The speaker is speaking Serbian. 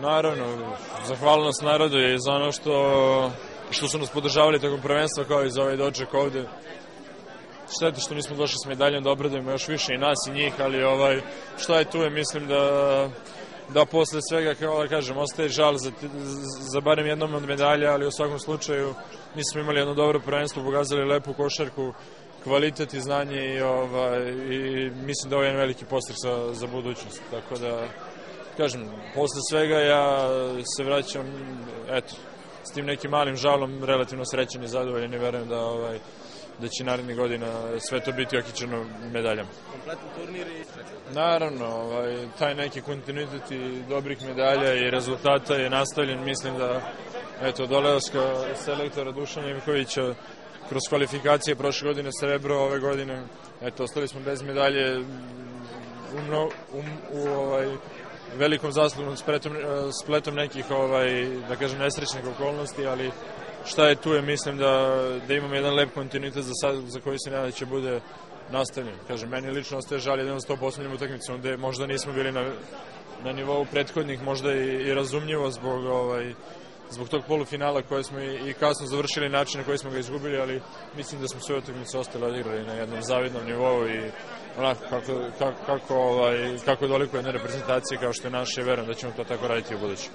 Naravno, zahvalnost narodu je za ono što, što su nas podržavali tokom prvenstva kao i za ovaj doček ovde. Šteta što nismo došli s medaljom da obradujemo još više i nas i njih, ali ovaj, šta je tu je, mislim da da posle svega, kao da kažem, ostaje žal za, za barem jednom od medalja, ali u svakom slučaju mi smo imali jedno dobro prvenstvo, pokazali lepu košarku, kvalitet i znanje i, ovaj, i mislim da ovo je jedan veliki postrih za, za budućnost. Tako da, kažem, posle svega ja se vraćam, eto, s tim nekim malim žalom, relativno srećen i zadovoljen i verujem da ovaj, da će narednih godina sve to biti okičeno medaljama. Kompletan turnir i Naravno, ovaj, taj neki kontinuitet i dobrih medalja i rezultata je nastavljen, mislim da eto, dolazka selektora Dušana Ivkovića kroz kvalifikacije prošle godine srebro, ove godine eto, ostali smo bez medalje. U, mno, u, u ovaj, velikom zaslugom spletom, spletom nekih ovaj, da kažem nesrećnih okolnosti, ali šta je tu je mislim da, da imamo jedan lep kontinuitet za, sad, za koji se nadam da će bude nastavljen. Kažem, meni lično ostaje žal jedan s to poslednjim utakmicom gde možda nismo bili na, na nivou prethodnih, možda i, i razumljivo zbog ovaj, zbog tog polufinala koje smo i, kasno završili način na koji smo ga izgubili, ali mislim da smo sve utakmice ostali odigrali na jednom zavidnom nivou i onako kako, kako, kako, ovaj, kako doliko jedne reprezentacije kao što je naše, verujem da ćemo to tako raditi u budućem.